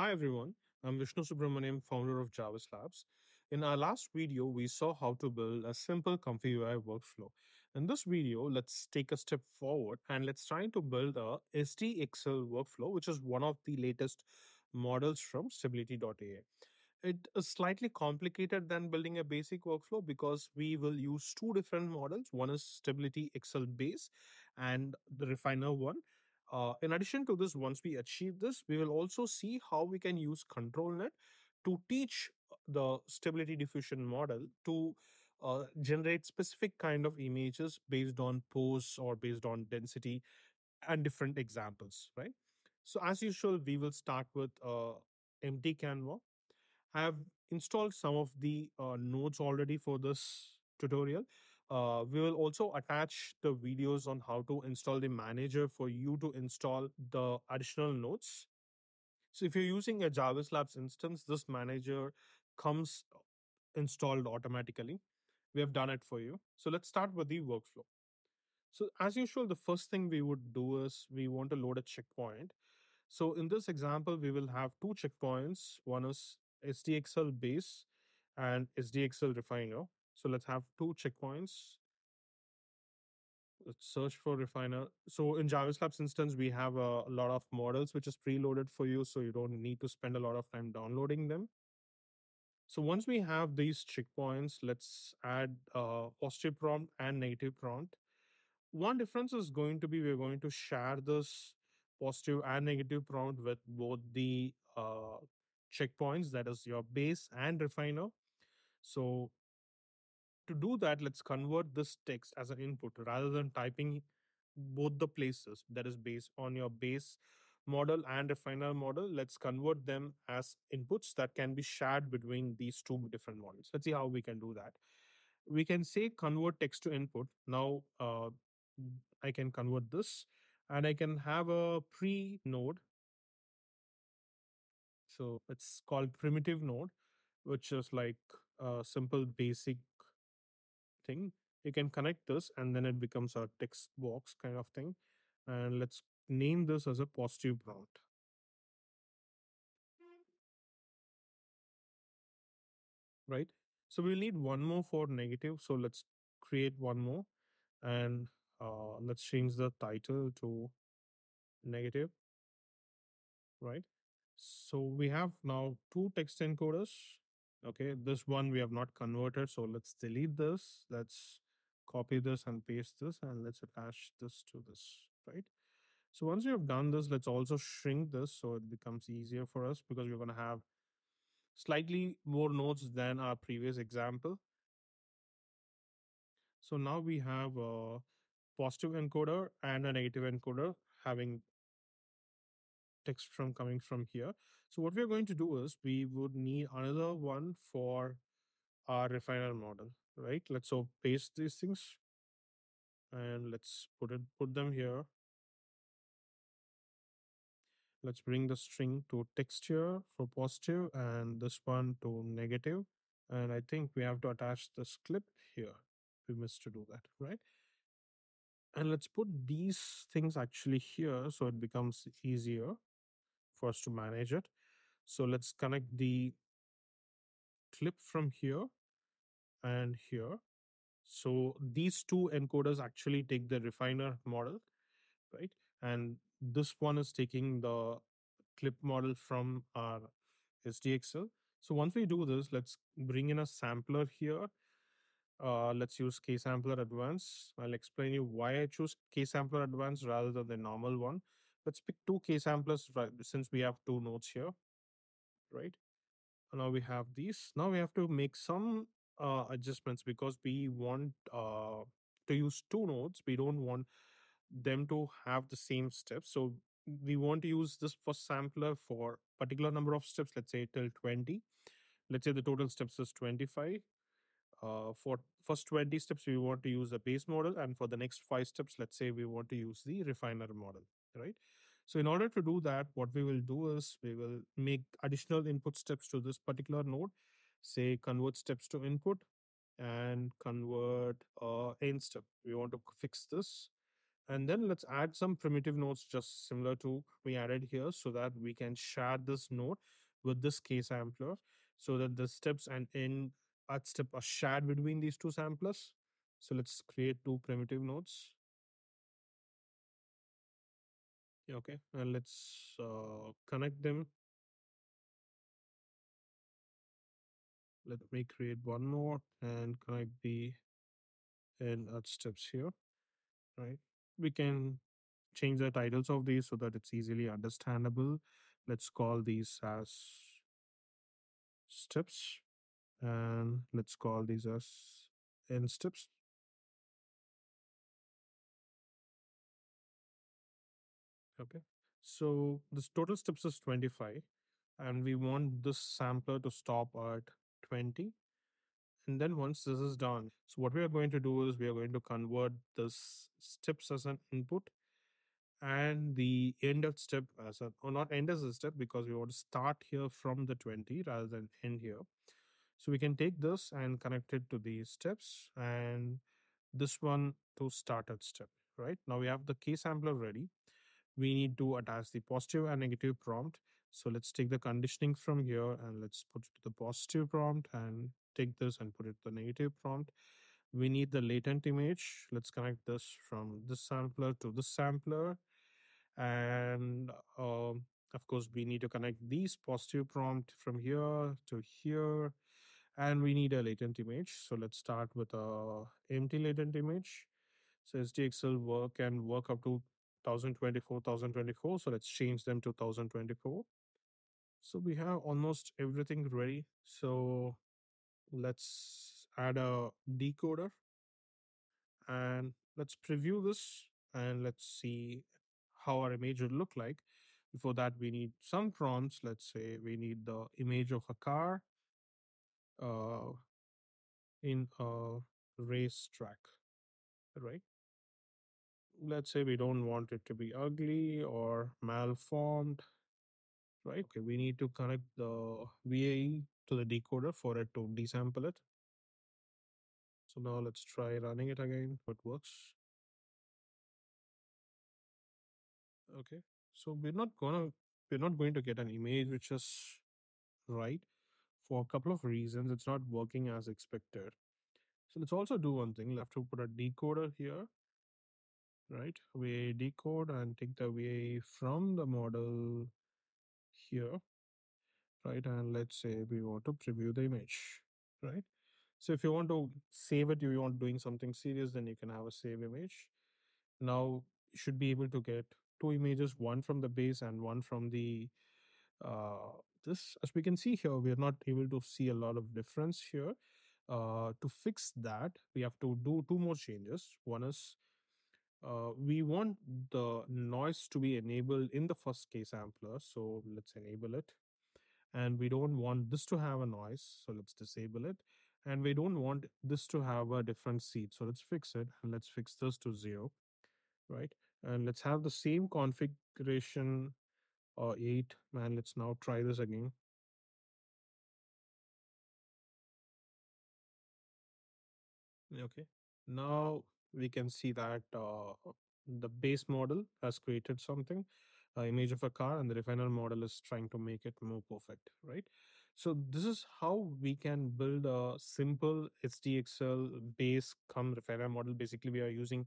Hi everyone, I'm Vishnu Subramanian, founder of Jarvis Labs. In our last video, we saw how to build a simple Comfy UI workflow. In this video, let's take a step forward and let's try to build a SDXL workflow, which is one of the latest models from stability.ai. It is slightly complicated than building a basic workflow because we will use two different models. One is Stability XL base and the refiner one uh, in addition to this, once we achieve this, we will also see how we can use ControlNet to teach uh, the stability diffusion model to uh, generate specific kind of images based on pose or based on density and different examples, right? So as usual, we will start with uh, empty Canva. I have installed some of the uh, nodes already for this tutorial. Uh, we will also attach the videos on how to install the manager for you to install the additional nodes. So if you're using a Jarvis Labs instance, this manager comes installed automatically. We have done it for you. So let's start with the workflow. So as usual, the first thing we would do is we want to load a checkpoint. So in this example, we will have two checkpoints. One is SDXL base and SDXL refiner. So let's have two checkpoints. Let's search for refiner. So in Labs instance, we have a, lot of models which is preloaded for you. So you don't need to spend a lot of time downloading them. So once we have these checkpoints, let's add a positive prompt and negative prompt. One difference is going to be we're going to share this positive and negative prompt with both the uh, checkpoints, that is your base and refiner. So to do that, let's convert this text as an input rather than typing both the places that is based on your base model and refiner model. Let's convert them as inputs that can be shared between these two different models. Let's see how we can do that. We can say convert text to input. Now uh, I can convert this and I can have a pre node. So it's called primitive node, which is like a simple basic thing. You can connect this and then it becomes a text box kind of thing. And let's name this as a positive prompt. Right. So we'll need one more for negative. So let's create one more and uh, let's change the title to negative. Right. So we have now two text encoders. Okay. This one we have not converted. So let's delete this. Let's copy this and paste this and let's attach this to this. Right. So once we have done this, let's also shrink this so it becomes easier for us because we're going to have slightly more nodes than our previous example. So now we have a positive encoder and a negative encoder having text from coming from here. So what we're going to do is we would need another one for our refiner model, right? Let's so paste these things and let's put it put them here. Let's bring the string to text here for positive and this one to negative. And I think we have to attach this clip here. We missed to do that, right? And let's put these things actually here so it becomes easier for us to manage it. So let's connect the clip from here and here. So these two encoders actually take the refiner model, right? And this one is taking the clip model from our SDXL. So once we do this, let's bring in a sampler here. Uh, let's use K-Sampler Advanced. I'll explain you why I choose K-Sampler Advanced rather than the normal one. Let's pick two K-samplers right, since we have two nodes here, right? Now we have these. Now we have to make some uh, adjustments because we want uh, to use two nodes. We don't want them to have the same steps. So we want to use this first sampler for particular number of steps, let's say till 20. Let's say the total steps is 25. Uh, for first 20 steps, we want to use the base model. And for the next five steps, let's say we want to use the refiner model, right? So in order to do that, what we will do is we will make additional input steps to this particular node, say convert steps to input and convert uh, end step. We want to fix this And then let's add some primitive nodes just similar to we added here so that we can share this node with this K sampler so that the steps and end at step are shared between these two samplers. So let's create two primitive nodes. Okay, and let's uh, connect them. Let me create one more and connect the end at steps here, right? We can change the titles of these so that it's easily understandable. Let's call these as steps and let's call these as end steps. Okay. So this total steps is 25 and we want this sampler to stop at 20. And then once this is done, so what we are going to do is we are going to convert this steps as an input and the end of step as a or not end as a step because we want to start here from the 20 rather than end here. So we can take this and connect it to the steps and this one to start at step, right? Now we have the K sampler ready. We need to attach the positive and negative prompt. So let's take the conditioning from here and let's put it to the positive prompt and take this and put it to the negative prompt. We need the latent image. Let's connect this from this sampler to this sampler. And um, of course, we need to connect these positive prompt from here to here and we need a latent image. So let's start with a empty latent image. So SDXL work can work up to 1024, 1024. So let's change them to 1024. So we have almost everything ready. So let's add a decoder and let's preview this and let's see how our image would look like. Before that, we need some prompts. Let's say we need the image of a car uh, in a racetrack, right? Let's say we don't want it to be ugly or malformed, right? Okay, we need to connect the VAE to the decoder for it to desample it. So now let's try running it again. It works. Okay, so we're not gonna we're not going to get an image which is right for a couple of reasons. It's not working as expected. So let's also do one thing. We'll have to put a decoder here, right? We decode and take the VAE from the model here, right? And let's say we want to preview the image, right? So if you want to save it, you want doing something serious, then you can have a save image. Now you should be able to get two images, one from the base and one from the uh, this. As we can see here, we are not able to see a lot of difference here. Uh, to fix that, we have to do two more changes. One is uh, we want the noise to be enabled in the first K sampler. So let's enable it. And we don't want this to have a noise. So let's disable it. And we don't want this to have a different seed. So let's fix it and let's fix this to zero, right? And let's have the same configuration uh, 8 Man, let's now try this again okay now we can see that uh, the base model has created something uh, image of a car and the refiner model is trying to make it more perfect right so this is how we can build a simple sdxl base come refiner model basically we are using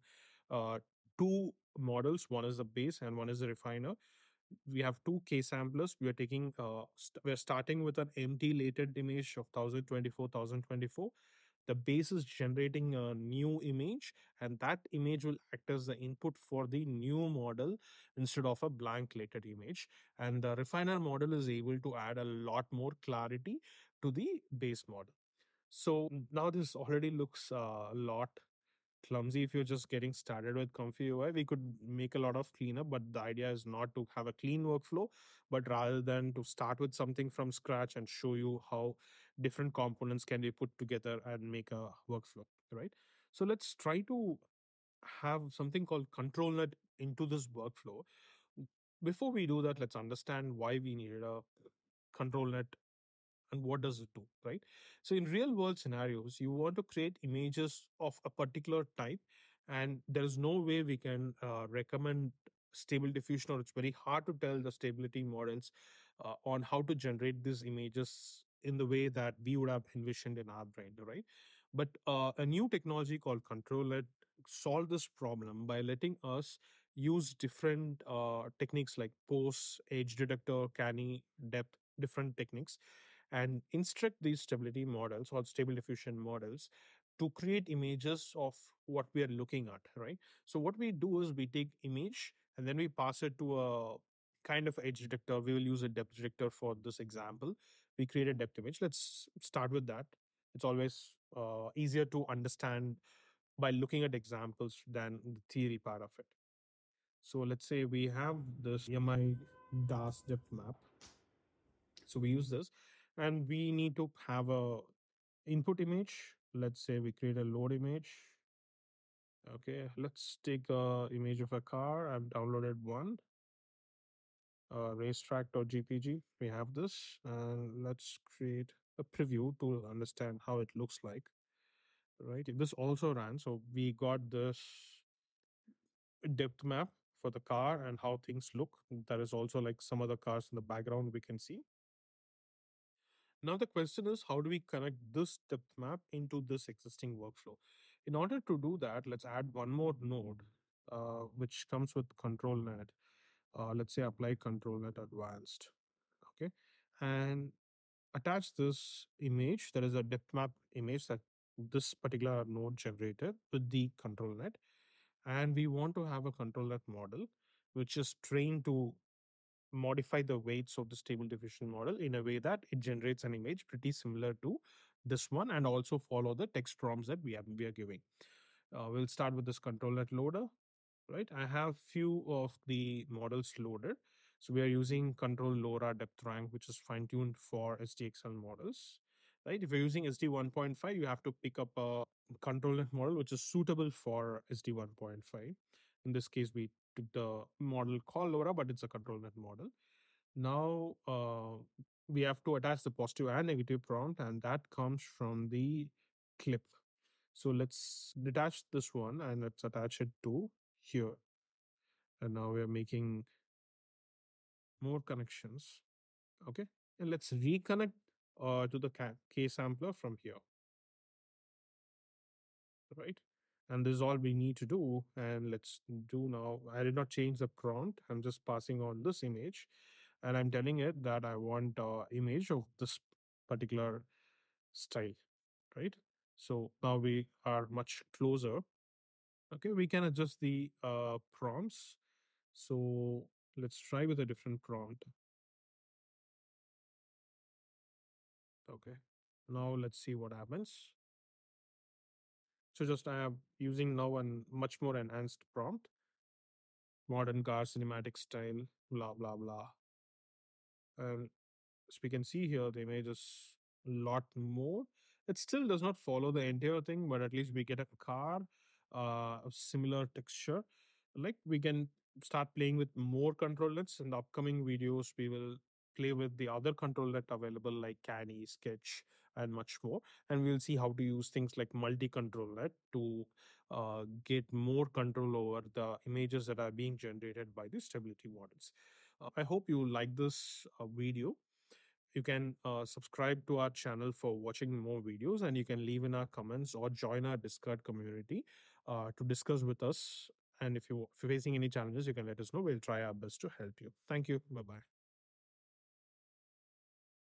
uh, two models one is the base and one is the refiner we have two K samplers. We are taking, uh, st- we're starting with an empty latent image of 1024, 1024. The base is generating a new image, and that image will act as the input for the new model instead of a blank latent image. And the refiner model is able to add a lot more clarity to the base model. So now this already looks uh, a lot clumsy if you're just getting started with Comfy UI. We could make a lot of cleanup, but the idea is not to have a clean workflow, but rather than to start with something from scratch and show you how different components can be put together and make a workflow, right? So let's try to have something called ControlNet into this workflow. Before we do that, let's understand why we needed a ControlNet and what does it do right so in real world scenarios you want to create images of a particular type and there is no way we can uh, recommend stable diffusion or it's very hard to tell the stability models uh, on how to generate these images in the way that we would have envisioned in our brain right? But uh, a new technology called controlnet solved this problem by letting us use different uh, techniques like pose edge detector canny depth different techniques and instruct these stability models or stable diffusion models to create images of what we are looking at right? So what we do is we take image and then we pass it to a kind of edge detector we will use a depth detector for this example. We create a depth image. Let's start with that. It's always uh, easier to understand by looking at examples than the theory part of it. So let's say we have this mi das depth map. So we use this and we need to have a input image. Let's say we create a load image. Okay let's take a image of a car. I've downloaded one uh, racetrack.jpg we have this and let's create a preview to understand how it looks like right this also ran so we got this depth map for the car and how things look there is also like some other cars in the background we can see now the question is how do we connect this depth map into this existing workflow? In order to do that, let's add one more node, uh, which comes with control ControlNet. Uh, let's say apply ControlNet Advanced. Okay, and attach this image. There is a depth map image that this particular node generated with the ControlNet, and we want to have a ControlNet model which is trained to modify the weights of the stable diffusion model in a way that it generates an image pretty similar to this one and also follow the text prompts that we, have, we are giving. Uh, we'll start with this ControlNet loader, right? I have few of the models loaded. So we are using control LoRa depth rank, which is fine tuned for SDXL models, right? If you're using SD 1.5, you have to pick up a ControlNet model, which is suitable for SD 1.5. In this case, we took the model called LoRa, but it's a ControlNet model. Now uh, we have to attach the positive and negative prompt, and that comes from the clip. So let's detach this one and let's attach it to here. And now we're making more connections. Okay. And let's reconnect uh, to the K sampler from here. Right and this is all we need to do and let's do now i did not change the prompt i'm just passing on this image and i'm telling it that i want a image of this particular style right so now we are much closer okay we can adjust the uh, prompts so let's try with a different prompt okay now let's see what happens so just I am using now a much more enhanced prompt. Modern car cinematic style, blah, blah, blah. And as we can see here, the image is a lot more. It still does not follow the entire thing, but at least we get a car, uh, similar texture. Like we can start playing with more controllers in the upcoming videos. We will play with the other ControlNet available like Canny, Sketch, and much more. And we'll see how to use things like multi-ControlNet to uh, get more control over the images that are being generated by the stability models. Uh, I hope you like this uh, video. You can uh, subscribe to our channel for watching more videos and you can leave in our comments or join our Discord community uh, to discuss with us. And if, you, if you're facing any challenges, you can let us know. We'll try our best to help you. Thank you. Bye-bye.